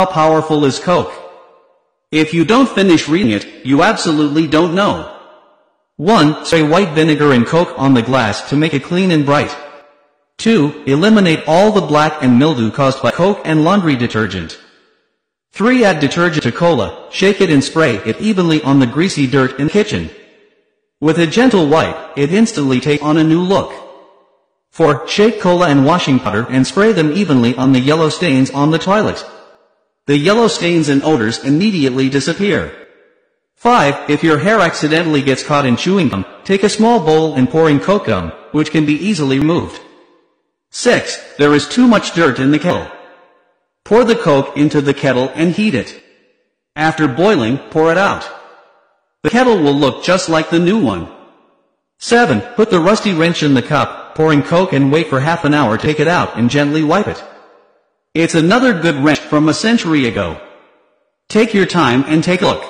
How powerful is Coke? If you don't finish reading it, you absolutely don't know. 1. Spray white vinegar and Coke on the glass to make it clean and bright. 2. Eliminate all the black and mildew caused by Coke and laundry detergent. 3. Add detergent to cola, shake it and spray it evenly on the greasy dirt in the kitchen. With a gentle wipe, it instantly takes on a new look. 4. Shake cola and washing powder and spray them evenly on the yellow stains on the toilet. The yellow stains and odors immediately disappear. 5. If your hair accidentally gets caught in chewing gum, take a small bowl and pour in coke gum, which can be easily removed. 6. There is too much dirt in the kettle. Pour the coke into the kettle and heat it. After boiling, pour it out. The kettle will look just like the new one. 7. Put the rusty wrench in the cup, pour in coke and wait for half an hour take it out and gently wipe it. It's another good wrench from a century ago. Take your time and take a look.